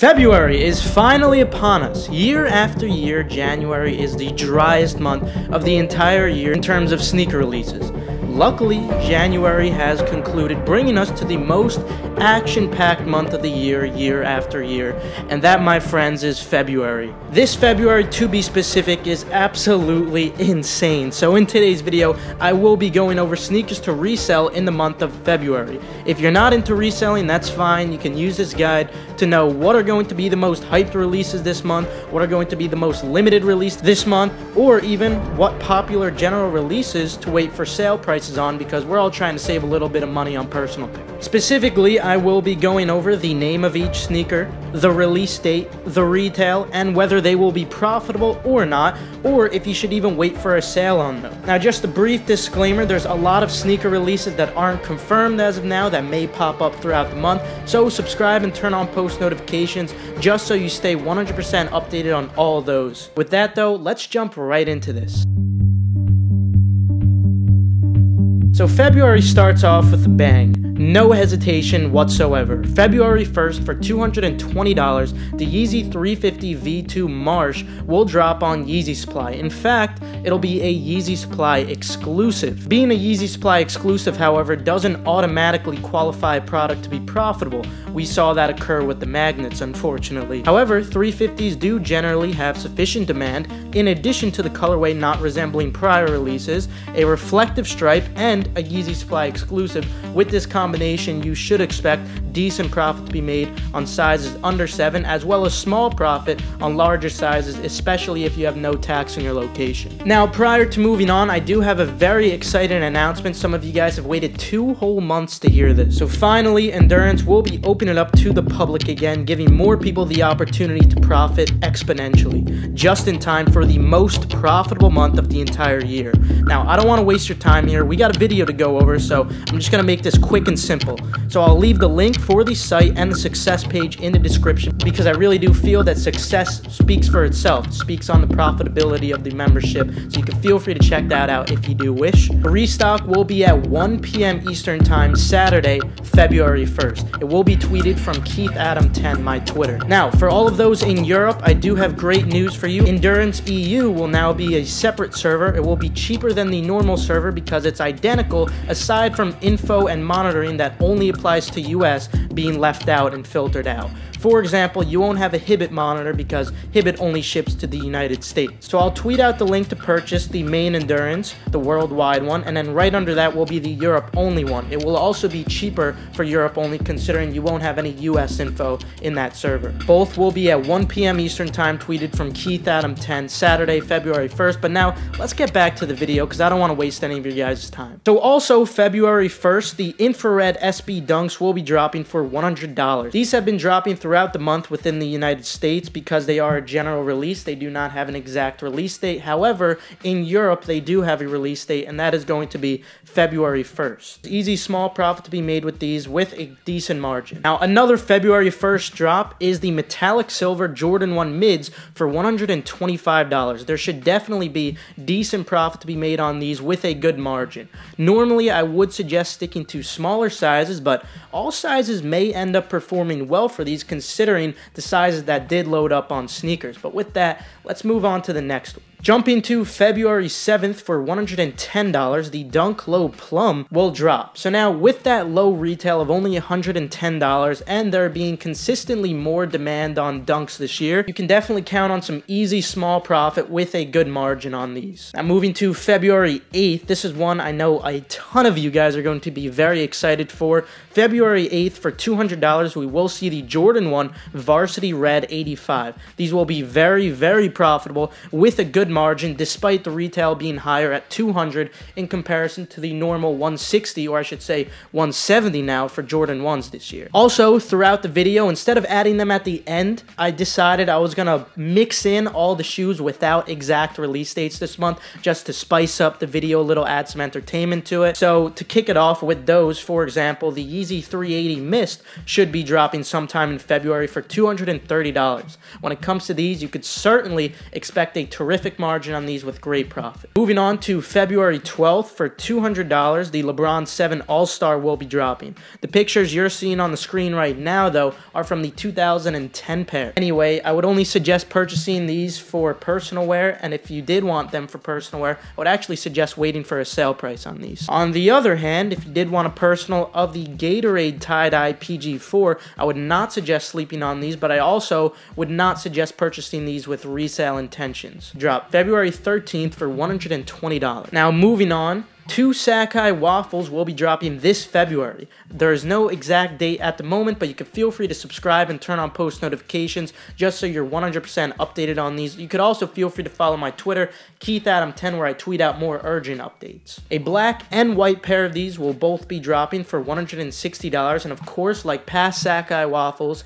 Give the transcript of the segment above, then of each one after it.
February is finally upon us. Year after year, January is the driest month of the entire year in terms of sneaker releases. Luckily, January has concluded, bringing us to the most action packed month of the year, year after year, and that, my friends, is February. This February, to be specific, is absolutely insane. So, in today's video, I will be going over sneakers to resell in the month of February. If you're not into reselling, that's fine. You can use this guide to know what are going to be the most hyped releases this month, what are going to be the most limited release this month, or even what popular general releases to wait for sale prices on because we're all trying to save a little bit of money on personal pick. Specifically, I will be going over the name of each sneaker, the release date, the retail, and whether they will be profitable or not, or if you should even wait for a sale on them. Now, just a brief disclaimer, there's a lot of sneaker releases that aren't confirmed as of now that may pop up throughout the month, so subscribe and turn on post notifications just so you stay 100% updated on all those. With that though, let's jump right into this. So February starts off with a bang. No hesitation whatsoever. February 1st for $220, the Yeezy 350 V2 Marsh will drop on Yeezy Supply. In fact, it'll be a Yeezy Supply exclusive. Being a Yeezy Supply exclusive, however, doesn't automatically qualify a product to be profitable. We saw that occur with the magnets, unfortunately. However, 350s do generally have sufficient demand, in addition to the colorway not resembling prior releases, a reflective stripe, and a Yeezy Supply exclusive. With this combination, you should expect decent profit to be made on sizes under 7, as well as small profit on larger sizes, especially if you have no tax in your location. Now, prior to moving on, I do have a very exciting announcement. Some of you guys have waited two whole months to hear this. So finally, Endurance will be opening up to the public again, giving more people the opportunity to profit exponentially, just in time for the most profitable month of the entire year. Now, I don't want to waste your time here. We got a video to go over, so I'm just going to make this quick and simple. So I'll leave the link for the site and the success page in the description because I really do feel that success speaks for itself, speaks on the profitability of the membership. So you can feel free to check that out if you do wish. The restock will be at 1 p.m. Eastern Time, Saturday, February 1st. It will be tweeted from Keith Adam 10, my Twitter. Now, for all of those in Europe, I do have great news for you. Endurance EU will now be a separate server. It will be cheaper than the normal server because it's identical aside from info and monitoring that only applies to US being left out and filtered out. For example, you won't have a Hibbett monitor because Hibbett only ships to the United States. So I'll tweet out the link to purchase the main Endurance, the worldwide one, and then right under that will be the Europe only one. It will also be cheaper for Europe only considering you won't have any US info in that server. Both will be at 1 p.m. Eastern Time tweeted from Keith Adam 10, Saturday, February 1st. But now let's get back to the video because I don't want to waste any of your guys' time. So also February 1st, the infrared SB Dunks will be dropping for $100. These have been dropping through throughout the month within the United States because they are a general release. They do not have an exact release date. However, in Europe, they do have a release date, and that is going to be February 1st. Easy small profit to be made with these with a decent margin. Now, another February 1st drop is the metallic silver Jordan 1 mids for $125. There should definitely be decent profit to be made on these with a good margin. Normally, I would suggest sticking to smaller sizes, but all sizes may end up performing well for these considering the sizes that did load up on sneakers. But with that, let's move on to the next one. Jumping to February 7th for $110, the Dunk Low Plum will drop. So now with that low retail of only $110 and there being consistently more demand on Dunks this year, you can definitely count on some easy small profit with a good margin on these. Now moving to February 8th, this is one I know a ton of you guys are going to be very excited for. February 8th for $200, we will see the Jordan 1 Varsity Red 85. These will be very, very profitable with a good margin despite the retail being higher at 200 in comparison to the normal 160 or I should say 170 now for Jordan 1s this year. Also, throughout the video, instead of adding them at the end, I decided I was to mix in all the shoes without exact release dates this month just to spice up the video a little, add some entertainment to it. So to kick it off with those, for example, the Yeezy 380 Mist should be dropping sometime in February for $230. When it comes to these, you could certainly expect a terrific margin on these with great profit. Moving on to February 12th for $200, the LeBron 7 All-Star will be dropping. The pictures you're seeing on the screen right now, though, are from the 2010 pair. Anyway, I would only suggest purchasing these for personal wear, and if you did want them for personal wear, I would actually suggest waiting for a sale price on these. On the other hand, if you did want a personal of the Gatorade tie-dye PG4, I would not suggest sleeping on these, but I also would not suggest purchasing these with resale intentions. Drop February 13th for $120. Now moving on, Two Sacai waffles will be dropping this February. There is no exact date at the moment, but you can feel free to subscribe and turn on post notifications just so you're 100% updated on these. You could also feel free to follow my Twitter, KeithAdam10, where I tweet out more urgent updates. A black and white pair of these will both be dropping for $160, and of course, like past Sacai waffles,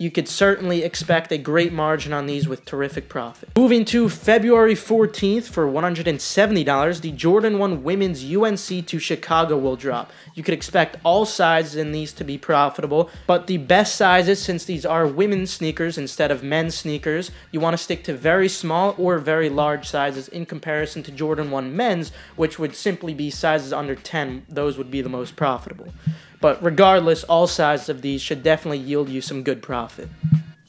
you could certainly expect a great margin on these with terrific profit. Moving to February 14th for $170, the Jordan 1 Women's UNC to Chicago will drop. You could expect all sizes in these to be profitable, but the best sizes, since these are women's sneakers instead of men's sneakers, you want to stick to very small or very large sizes in comparison to Jordan 1 men's, which would simply be sizes under 10. Those would be the most profitable. But regardless, all sizes of these should definitely yield you some good profit.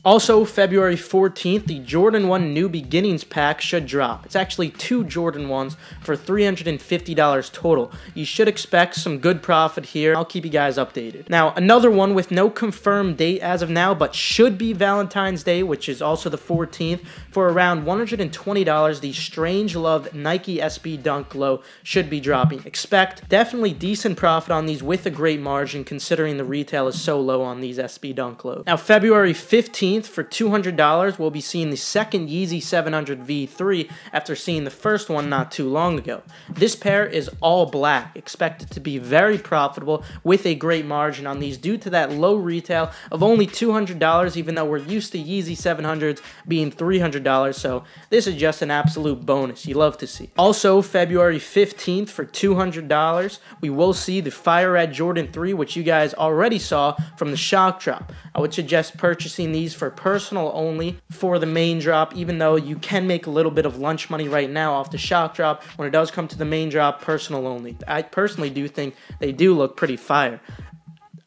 Also, February 14th, the Jordan 1 New Beginnings pack should drop. It's actually two Jordan 1s for $350 total. You should expect some good profit here. I'll keep you guys updated. Now, another one with no confirmed date as of now, but should be Valentine's Day, which is also the 14th, for around $120, the Strange Love Nike SB Dunk Low should be dropping. Expect definitely decent profit on these with a great margin considering the retail is so low on these SB Dunk Low. Now, February 15th, 15th for $200, we'll be seeing the second Yeezy 700 V3 after seeing the first one not too long ago. This pair is all black, expected to be very profitable with a great margin on these due to that low retail of only $200 even though we're used to Yeezy 700s being $300 so this is just an absolute bonus you love to see. Also February 15th for $200 we will see the Fire Red Jordan 3 which you guys already saw from the shock drop. I would suggest purchasing these for personal only for the main drop, even though you can make a little bit of lunch money right now off the shock drop. When it does come to the main drop, personal only. I personally do think they do look pretty fire.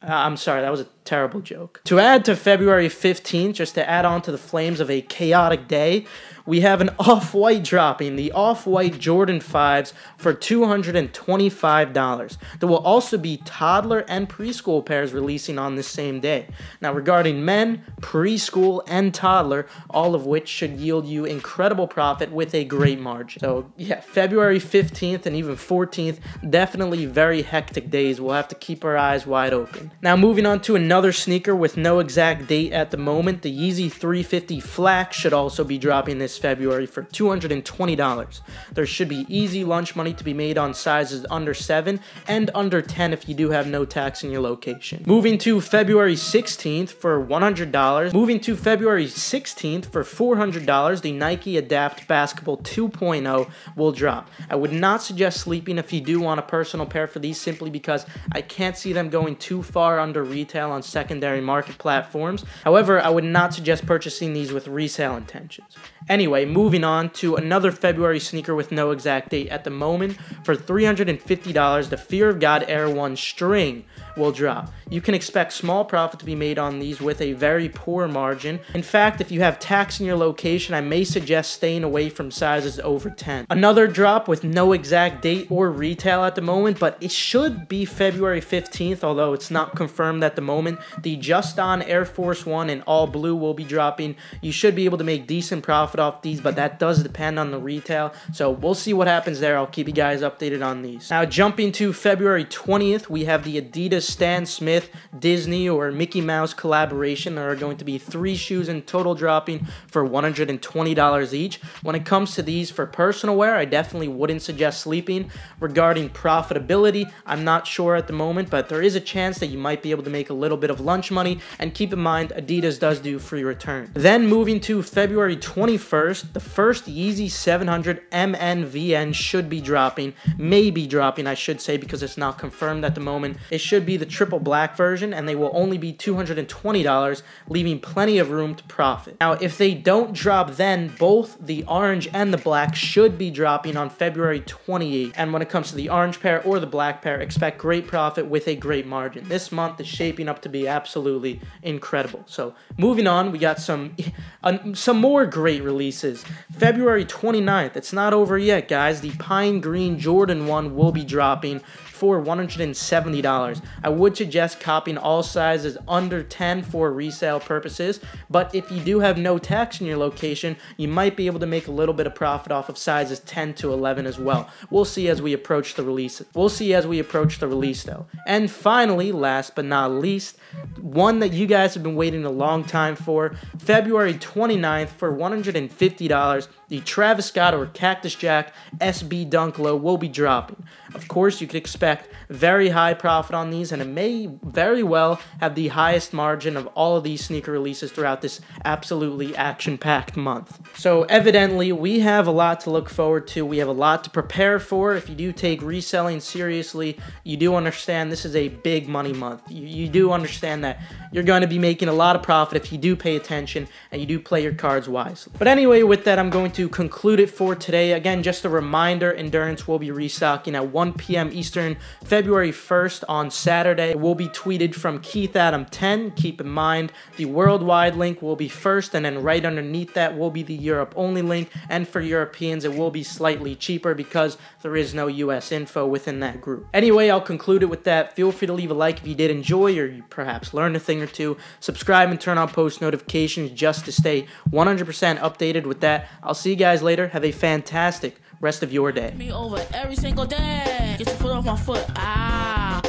Uh, I'm sorry, that was a terrible joke. To add to February 15th, just to add on to the flames of a chaotic day, we have an off-white dropping, the off-white Jordan 5s for $225. There will also be toddler and preschool pairs releasing on the same day. Now regarding men, preschool, and toddler, all of which should yield you incredible profit with a great margin. So yeah, February 15th and even 14th, definitely very hectic days. We'll have to keep our eyes wide open. Now moving on to another sneaker with no exact date at the moment, the Yeezy 350 Flax should also be dropping this this February for $220. There should be easy lunch money to be made on sizes under 7 and under 10 if you do have no tax in your location. Moving to February 16th for $100. Moving to February 16th for $400, the Nike Adapt Basketball 2.0 will drop. I would not suggest sleeping if you do want a personal pair for these simply because I can't see them going too far under retail on secondary market platforms. However, I would not suggest purchasing these with resale intentions. Anyway, moving on to another February sneaker with no exact date at the moment. For $350, the Fear of God Air 1 string will drop. You can expect small profit to be made on these with a very poor margin. In fact, if you have tax in your location, I may suggest staying away from sizes over 10. Another drop with no exact date or retail at the moment, but it should be February 15th, although it's not confirmed at the moment. The Just Don Air Force One in all blue will be dropping. You should be able to make decent profit off these, but that does depend on the retail. So we'll see what happens there. I'll keep you guys updated on these. Now, jumping to February 20th, we have the Adidas Stan Smith, Disney, or Mickey Mouse collaboration. There are going to be three shoes in total dropping for $120 each. When it comes to these for personal wear, I definitely wouldn't suggest sleeping. Regarding profitability, I'm not sure at the moment, but there is a chance that you might be able to make a little bit of lunch money. And keep in mind, Adidas does do free return. Then moving to February 21st, the first Yeezy 700 MNVN should be dropping. May be dropping, I should say, because it's not confirmed at the moment. It should be the triple black version, and they will only be $220, leaving plenty of room to profit. Now, if they don't drop then, both the orange and the black should be dropping on February 28th. And when it comes to the orange pair or the black pair, expect great profit with a great margin. This month is shaping up to be absolutely incredible. So moving on, we got some uh, some more great releases. February 29th, it's not over yet, guys. The Pine Green Jordan 1 will be dropping for $170. I would suggest copying all sizes under 10 for resale purposes, but if you do have no tax in your location, you might be able to make a little bit of profit off of sizes 10 to 11 as well. We'll see as we approach the release. We'll see as we approach the release though. And finally, last but not least, one that you guys have been waiting a long time for, February 29th for $150, the Travis Scott or Cactus Jack SB Dunk Low will be dropping. Of course, you could expect very high profit on these, and it may very well have the highest margin of all of these sneaker releases throughout this absolutely action packed month. So, evidently, we have a lot to look forward to. We have a lot to prepare for. If you do take reselling seriously, you do understand this is a big money month. You, you do understand that you're going to be making a lot of profit if you do pay attention and you do play your cards wisely. But anyway, with that, I'm going to conclude it for today. Again, just a reminder Endurance will be restocking at 1 p.m. Eastern, February 1st on Saturday. It will be tweeted from Keith Adam 10. Keep in mind, the worldwide link will be first, and then right underneath that will be the Europe only link. And for Europeans, it will be slightly cheaper because there is no US info within that group. Anyway, I'll conclude it with that. Feel free to leave a like if you did enjoy or you perhaps learned a thing or two. Subscribe and turn on post notifications just to stay 100% updated with that. I'll see you guys later. Have a fantastic rest of your day. Me over every single day. Get your foot off my foot. Ah.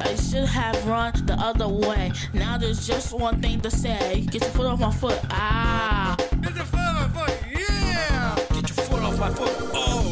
I should have run the other way. Now there's just one thing to say. Get your foot off my foot. Ah. Get your foot off my foot. Oh.